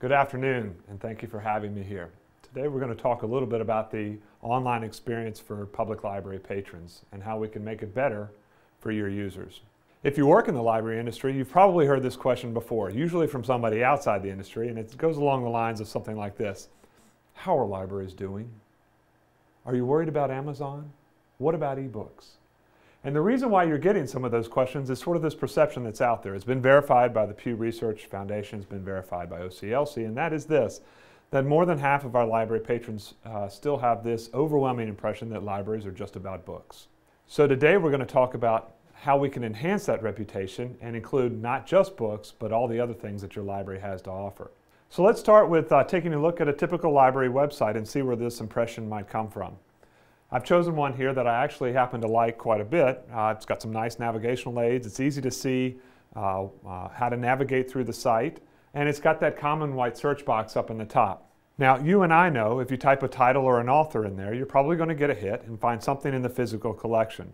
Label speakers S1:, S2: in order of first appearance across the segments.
S1: Good afternoon, and thank you for having me here. Today we're going to talk a little bit about the online experience for public library patrons and how we can make it better for your users. If you work in the library industry, you've probably heard this question before, usually from somebody outside the industry, and it goes along the lines of something like this. How are libraries doing? Are you worried about Amazon? What about ebooks? And the reason why you're getting some of those questions is sort of this perception that's out there. It's been verified by the Pew Research Foundation, it's been verified by OCLC, and that is this, that more than half of our library patrons uh, still have this overwhelming impression that libraries are just about books. So today we're going to talk about how we can enhance that reputation and include not just books, but all the other things that your library has to offer. So let's start with uh, taking a look at a typical library website and see where this impression might come from. I've chosen one here that I actually happen to like quite a bit. Uh, it's got some nice navigational aids. It's easy to see uh, uh, how to navigate through the site. And it's got that common white search box up in the top. Now, you and I know if you type a title or an author in there, you're probably going to get a hit and find something in the physical collection.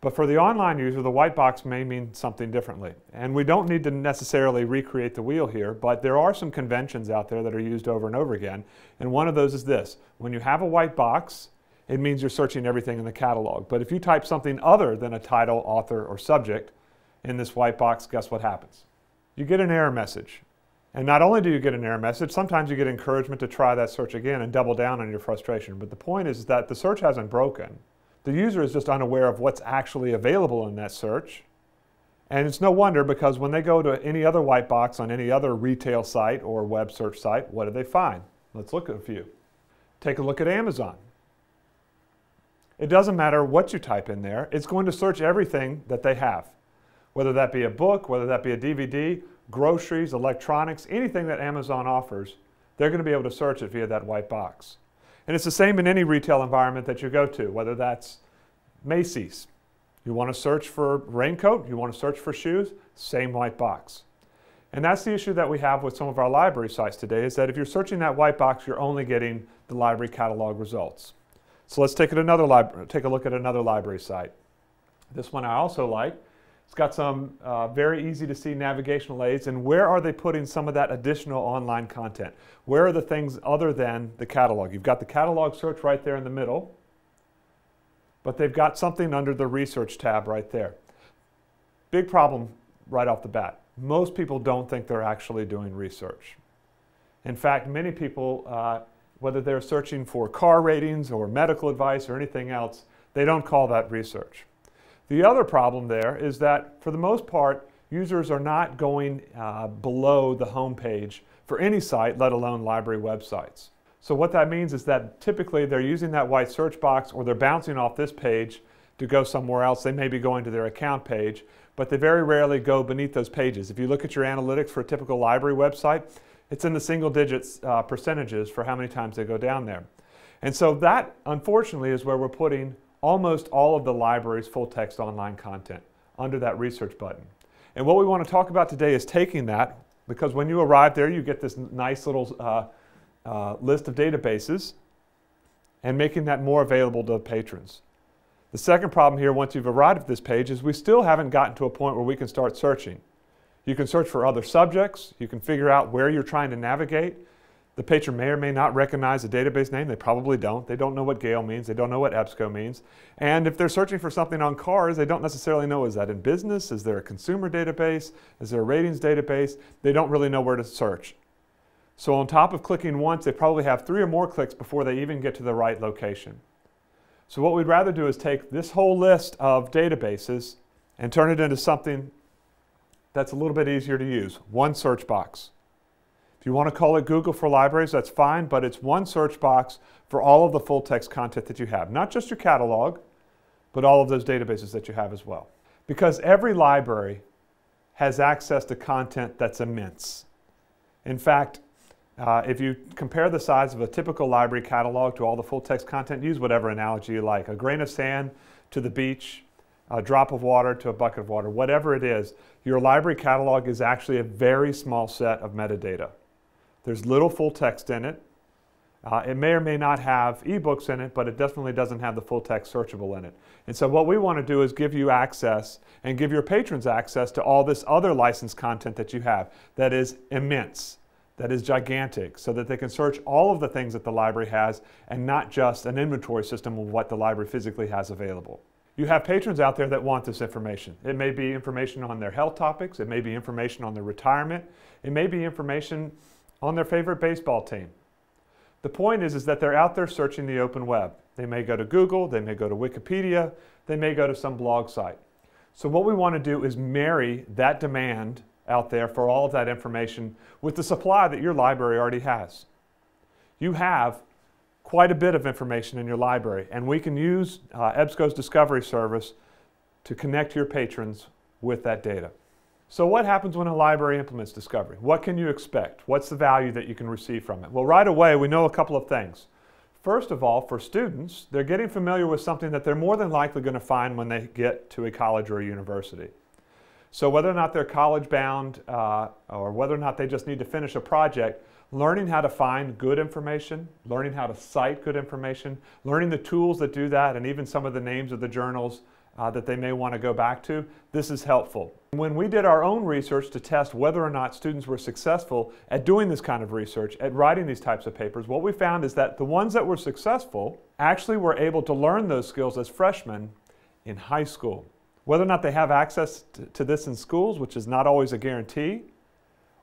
S1: But for the online user, the white box may mean something differently. And we don't need to necessarily recreate the wheel here, but there are some conventions out there that are used over and over again. And one of those is this. When you have a white box, it means you're searching everything in the catalog. But if you type something other than a title, author, or subject in this white box, guess what happens? You get an error message. And not only do you get an error message, sometimes you get encouragement to try that search again and double down on your frustration. But the point is that the search hasn't broken. The user is just unaware of what's actually available in that search. And it's no wonder because when they go to any other white box on any other retail site or web search site, what do they find? Let's look at a few. Take a look at Amazon. It doesn't matter what you type in there, it's going to search everything that they have. Whether that be a book, whether that be a DVD, groceries, electronics, anything that Amazon offers, they're going to be able to search it via that white box. And it's the same in any retail environment that you go to, whether that's Macy's. You want to search for raincoat, you want to search for shoes, same white box. And that's the issue that we have with some of our library sites today is that if you're searching that white box, you're only getting the library catalog results. So let's take, it another take a look at another library site. This one I also like. It's got some uh, very easy to see navigational aids and where are they putting some of that additional online content? Where are the things other than the catalog? You've got the catalog search right there in the middle, but they've got something under the research tab right there. Big problem right off the bat. Most people don't think they're actually doing research. In fact, many people uh, whether they're searching for car ratings or medical advice or anything else, they don't call that research. The other problem there is that for the most part, users are not going uh, below the home page for any site, let alone library websites. So what that means is that typically they're using that white search box or they're bouncing off this page to go somewhere else. They may be going to their account page, but they very rarely go beneath those pages. If you look at your analytics for a typical library website, it's in the single digits uh, percentages for how many times they go down there. And so that, unfortunately, is where we're putting almost all of the library's full text online content under that research button. And what we want to talk about today is taking that, because when you arrive there, you get this nice little uh, uh, list of databases and making that more available to patrons. The second problem here, once you've arrived at this page, is we still haven't gotten to a point where we can start searching. You can search for other subjects. You can figure out where you're trying to navigate. The patron may or may not recognize a database name. They probably don't. They don't know what Gale means. They don't know what EBSCO means. And if they're searching for something on cars, they don't necessarily know is that in business? Is there a consumer database? Is there a ratings database? They don't really know where to search. So on top of clicking once, they probably have three or more clicks before they even get to the right location. So what we'd rather do is take this whole list of databases and turn it into something that's a little bit easier to use. One search box. If you want to call it Google for Libraries, that's fine, but it's one search box for all of the full text content that you have. Not just your catalog, but all of those databases that you have as well. Because every library has access to content that's immense. In fact, uh, if you compare the size of a typical library catalog to all the full text content, use whatever analogy you like. A grain of sand to the beach, a drop of water to a bucket of water, whatever it is, your library catalog is actually a very small set of metadata. There's little full text in it. Uh, it may or may not have ebooks in it, but it definitely doesn't have the full text searchable in it. And so what we want to do is give you access and give your patrons access to all this other licensed content that you have that is immense. that is gigantic so that they can search all of the things that the library has and not just an inventory system of what the library physically has available. You have patrons out there that want this information. It may be information on their health topics, it may be information on their retirement, it may be information on their favorite baseball team. The point is, is that they're out there searching the open web. They may go to Google, they may go to Wikipedia, they may go to some blog site. So what we want to do is marry that demand out there for all of that information with the supply that your library already has. You have quite a bit of information in your library, and we can use uh, EBSCO's Discovery Service to connect your patrons with that data. So what happens when a library implements Discovery? What can you expect? What's the value that you can receive from it? Well, right away, we know a couple of things. First of all, for students, they're getting familiar with something that they're more than likely going to find when they get to a college or a university. So whether or not they're college bound uh, or whether or not they just need to finish a project, learning how to find good information, learning how to cite good information, learning the tools that do that, and even some of the names of the journals uh, that they may want to go back to, this is helpful. When we did our own research to test whether or not students were successful at doing this kind of research, at writing these types of papers, what we found is that the ones that were successful actually were able to learn those skills as freshmen in high school. Whether or not they have access to this in schools, which is not always a guarantee,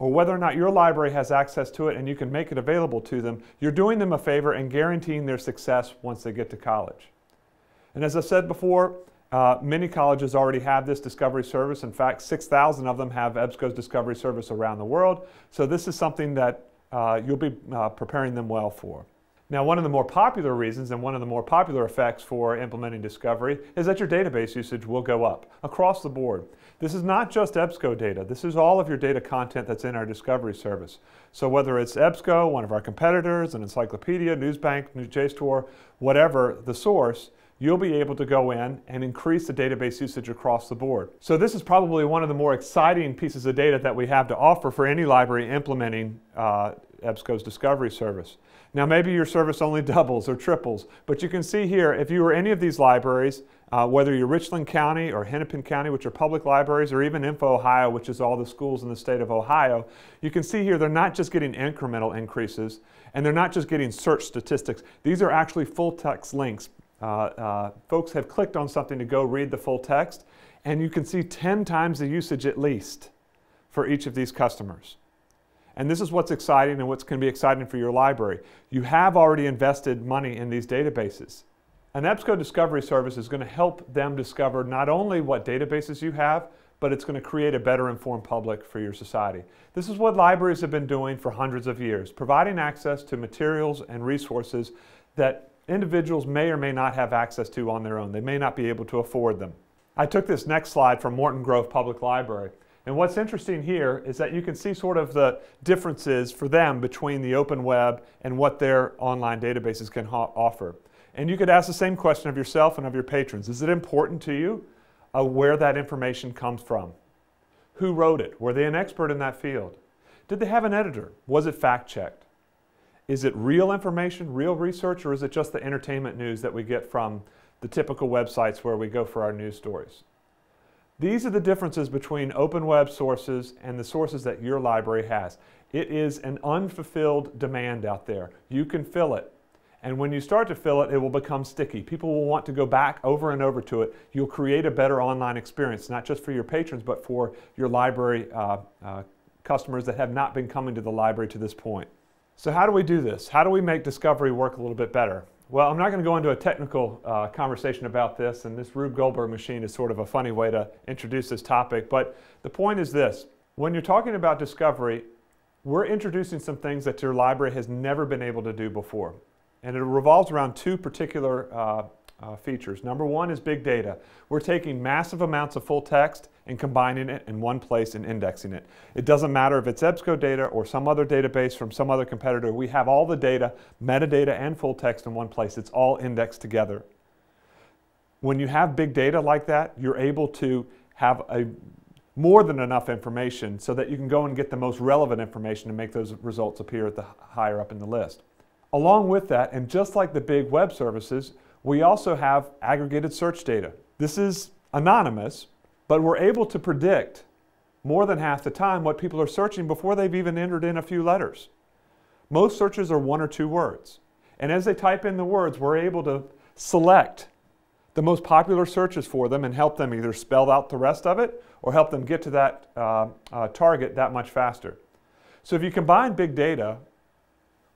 S1: or whether or not your library has access to it and you can make it available to them, you're doing them a favor and guaranteeing their success once they get to college. And as I said before, uh, many colleges already have this discovery service. In fact, 6,000 of them have EBSCO's discovery service around the world. So this is something that uh, you'll be uh, preparing them well for. Now, one of the more popular reasons and one of the more popular effects for implementing Discovery is that your database usage will go up across the board. This is not just EBSCO data. This is all of your data content that's in our Discovery service. So whether it's EBSCO, one of our competitors, an encyclopedia, Newsbank, JSTOR, whatever the source, you'll be able to go in and increase the database usage across the board. So this is probably one of the more exciting pieces of data that we have to offer for any library implementing uh, EBSCO's Discovery Service. Now maybe your service only doubles or triples, but you can see here if you were any of these libraries, uh, whether you're Richland County or Hennepin County, which are public libraries, or even Info Ohio, which is all the schools in the state of Ohio, you can see here they're not just getting incremental increases, and they're not just getting search statistics. These are actually full text links uh, uh, folks have clicked on something to go read the full text, and you can see 10 times the usage at least for each of these customers. And this is what's exciting and what's going to be exciting for your library. You have already invested money in these databases. An EBSCO Discovery Service is going to help them discover not only what databases you have, but it's going to create a better informed public for your society. This is what libraries have been doing for hundreds of years, providing access to materials and resources that individuals may or may not have access to on their own. They may not be able to afford them. I took this next slide from Morton Grove Public Library. And what's interesting here is that you can see sort of the differences for them between the open web and what their online databases can offer. And you could ask the same question of yourself and of your patrons. Is it important to you uh, where that information comes from? Who wrote it? Were they an expert in that field? Did they have an editor? Was it fact checked? Is it real information, real research, or is it just the entertainment news that we get from the typical websites where we go for our news stories? These are the differences between open web sources and the sources that your library has. It is an unfulfilled demand out there. You can fill it. And when you start to fill it, it will become sticky. People will want to go back over and over to it. You'll create a better online experience, not just for your patrons, but for your library uh, uh, customers that have not been coming to the library to this point. So how do we do this? How do we make discovery work a little bit better? Well, I'm not going to go into a technical uh, conversation about this, and this Rube Goldberg machine is sort of a funny way to introduce this topic, but the point is this. When you're talking about discovery, we're introducing some things that your library has never been able to do before. And it revolves around two particular uh, uh, features. Number one is big data. We're taking massive amounts of full text and combining it in one place and indexing it. It doesn't matter if it's EBSCO data or some other database from some other competitor. We have all the data, metadata and full text in one place. It's all indexed together. When you have big data like that, you're able to have a more than enough information so that you can go and get the most relevant information and make those results appear at the higher up in the list. Along with that, and just like the big web services, we also have aggregated search data. This is anonymous, but we're able to predict more than half the time what people are searching before they've even entered in a few letters. Most searches are one or two words. And as they type in the words, we're able to select the most popular searches for them and help them either spell out the rest of it or help them get to that uh, uh, target that much faster. So if you combine big data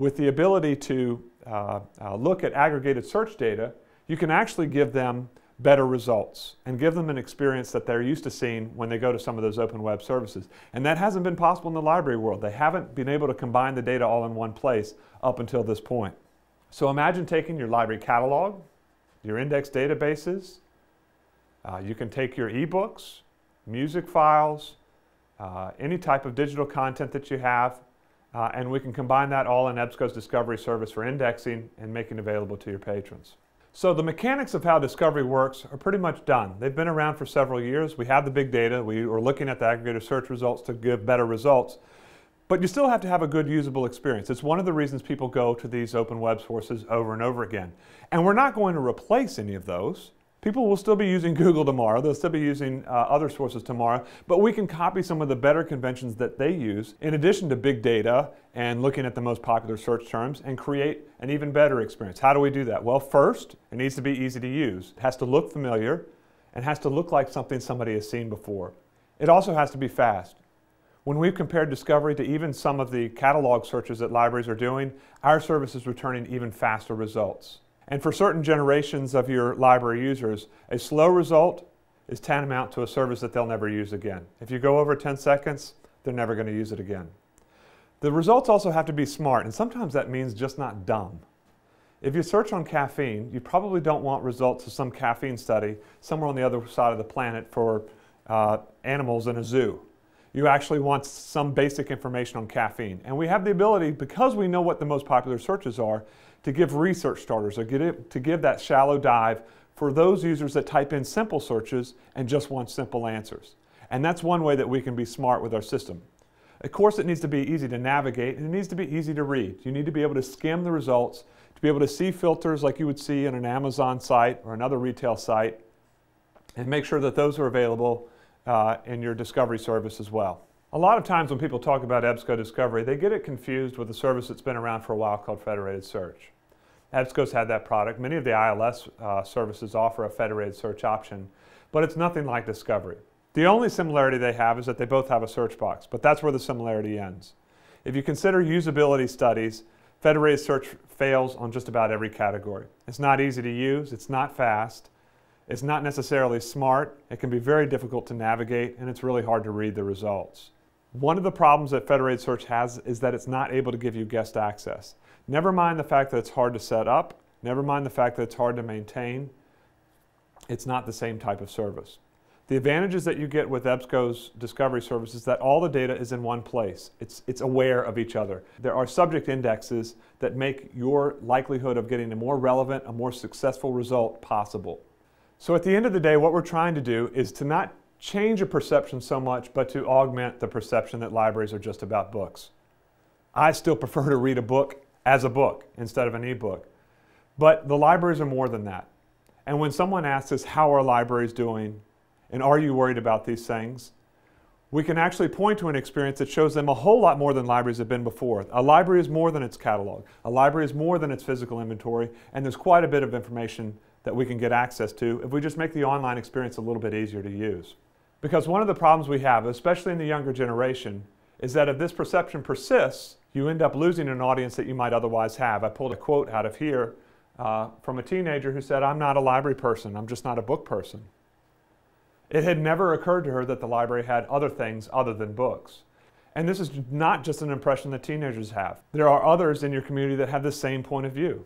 S1: with the ability to uh, uh look at aggregated search data, you can actually give them better results and give them an experience that they're used to seeing when they go to some of those open web services. And that hasn't been possible in the library world. They haven't been able to combine the data all in one place up until this point. So imagine taking your library catalog, your index databases, uh, you can take your ebooks, music files, uh, any type of digital content that you have, uh, and we can combine that all in EBSCO's Discovery service for indexing and making available to your patrons. So the mechanics of how Discovery works are pretty much done. They've been around for several years. We have the big data. We are looking at the aggregator search results to give better results. But you still have to have a good usable experience. It's one of the reasons people go to these open web sources over and over again. And we're not going to replace any of those. People will still be using Google tomorrow, they'll still be using uh, other sources tomorrow, but we can copy some of the better conventions that they use in addition to big data and looking at the most popular search terms and create an even better experience. How do we do that? Well, first, it needs to be easy to use. It has to look familiar and has to look like something somebody has seen before. It also has to be fast. When we've compared Discovery to even some of the catalog searches that libraries are doing, our service is returning even faster results. And for certain generations of your library users, a slow result is tantamount to a service that they'll never use again. If you go over 10 seconds, they're never going to use it again. The results also have to be smart, and sometimes that means just not dumb. If you search on caffeine, you probably don't want results of some caffeine study somewhere on the other side of the planet for uh, animals in a zoo. You actually want some basic information on caffeine. And we have the ability, because we know what the most popular searches are, to give research starters or get it, to give that shallow dive for those users that type in simple searches and just want simple answers. And that's one way that we can be smart with our system. Of course, it needs to be easy to navigate and it needs to be easy to read. You need to be able to skim the results, to be able to see filters like you would see in an Amazon site or another retail site, and make sure that those are available uh, in your discovery service as well. A lot of times when people talk about EBSCO Discovery, they get it confused with a service that's been around for a while called Federated Search. EBSCO's had that product. Many of the ILS uh, services offer a federated search option, but it's nothing like Discovery. The only similarity they have is that they both have a search box, but that's where the similarity ends. If you consider usability studies, federated search fails on just about every category. It's not easy to use, it's not fast, it's not necessarily smart, it can be very difficult to navigate, and it's really hard to read the results. One of the problems that Federated Search has is that it's not able to give you guest access. Never mind the fact that it's hard to set up, never mind the fact that it's hard to maintain, it's not the same type of service. The advantages that you get with EBSCO's discovery service is that all the data is in one place. It's, it's aware of each other. There are subject indexes that make your likelihood of getting a more relevant, a more successful result possible. So at the end of the day, what we're trying to do is to not change a perception so much, but to augment the perception that libraries are just about books. I still prefer to read a book as a book instead of an e-book. But the libraries are more than that. And when someone asks us, how are libraries doing? And are you worried about these things? We can actually point to an experience that shows them a whole lot more than libraries have been before. A library is more than its catalog. A library is more than its physical inventory. And there's quite a bit of information that we can get access to if we just make the online experience a little bit easier to use. Because one of the problems we have, especially in the younger generation, is that if this perception persists, you end up losing an audience that you might otherwise have. I pulled a quote out of here uh, from a teenager who said, I'm not a library person, I'm just not a book person. It had never occurred to her that the library had other things other than books. And this is not just an impression that teenagers have. There are others in your community that have the same point of view.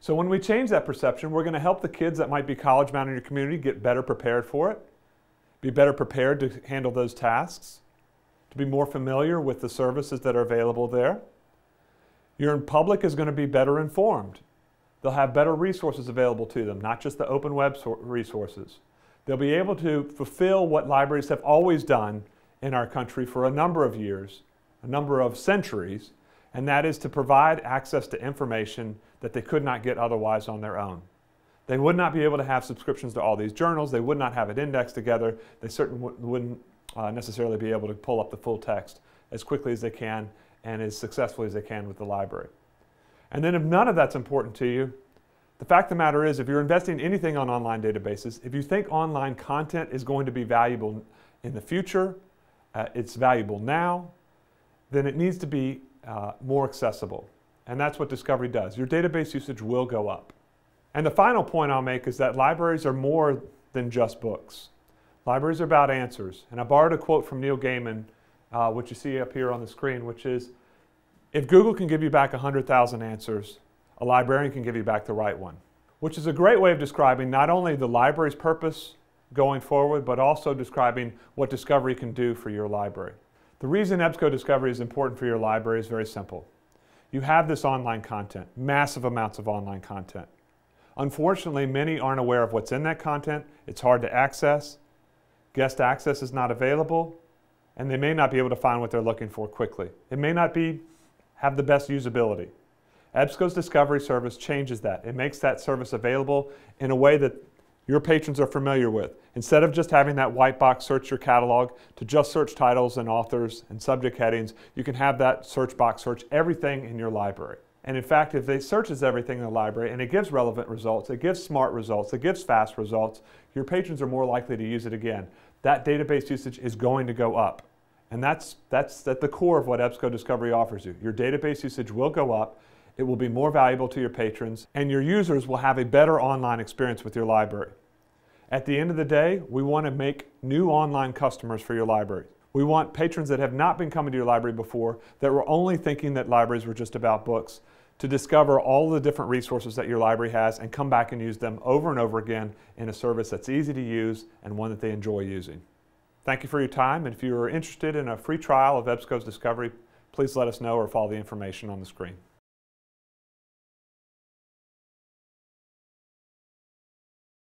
S1: So when we change that perception, we're going to help the kids that might be college bound in your community get better prepared for it be better prepared to handle those tasks, to be more familiar with the services that are available there. Your public is going to be better informed. They'll have better resources available to them, not just the open web resources. They'll be able to fulfill what libraries have always done in our country for a number of years, a number of centuries, and that is to provide access to information that they could not get otherwise on their own. They would not be able to have subscriptions to all these journals. They would not have it indexed together. They certainly wouldn't uh, necessarily be able to pull up the full text as quickly as they can and as successfully as they can with the library. And then if none of that's important to you, the fact of the matter is if you're investing anything on online databases, if you think online content is going to be valuable in the future, uh, it's valuable now, then it needs to be uh, more accessible. And that's what Discovery does. Your database usage will go up. And the final point I'll make is that libraries are more than just books. Libraries are about answers. And I borrowed a quote from Neil Gaiman, uh, which you see up here on the screen, which is, if Google can give you back 100,000 answers, a librarian can give you back the right one. Which is a great way of describing not only the library's purpose going forward, but also describing what Discovery can do for your library. The reason EBSCO Discovery is important for your library is very simple. You have this online content, massive amounts of online content. Unfortunately, many aren't aware of what's in that content. It's hard to access. Guest access is not available, and they may not be able to find what they're looking for quickly. It may not be have the best usability. EBSCO's Discovery service changes that. It makes that service available in a way that your patrons are familiar with. Instead of just having that white box search your catalog to just search titles and authors and subject headings, you can have that search box search everything in your library. And in fact, if it searches everything in the library and it gives relevant results, it gives smart results, it gives fast results, your patrons are more likely to use it again. That database usage is going to go up. And that's, that's at the core of what EBSCO Discovery offers you. Your database usage will go up, it will be more valuable to your patrons, and your users will have a better online experience with your library. At the end of the day, we want to make new online customers for your library. We want patrons that have not been coming to your library before, that were only thinking that libraries were just about books, to discover all the different resources that your library has and come back and use them over and over again in a service that's easy to use and one that they enjoy using. Thank you for your time, and if you are interested in a free trial of EBSCO's Discovery, please let us know or follow the information on the screen.